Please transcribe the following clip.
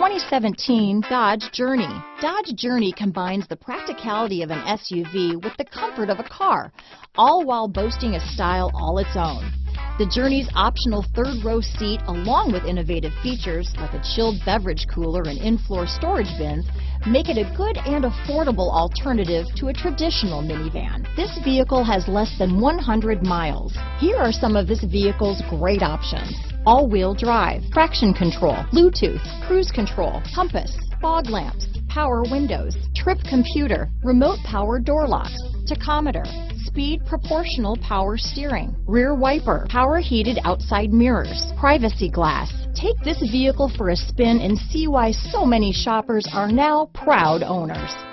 2017 Dodge Journey. Dodge Journey combines the practicality of an SUV with the comfort of a car, all while boasting a style all its own. The Journey's optional third row seat, along with innovative features like a chilled beverage cooler and in-floor storage bins, make it a good and affordable alternative to a traditional minivan. This vehicle has less than 100 miles. Here are some of this vehicle's great options. All-wheel drive, traction control, Bluetooth, cruise control, compass, fog lamps, power windows, trip computer, remote power door locks, tachometer, speed proportional power steering, rear wiper, power heated outside mirrors, privacy glass. Take this vehicle for a spin and see why so many shoppers are now proud owners.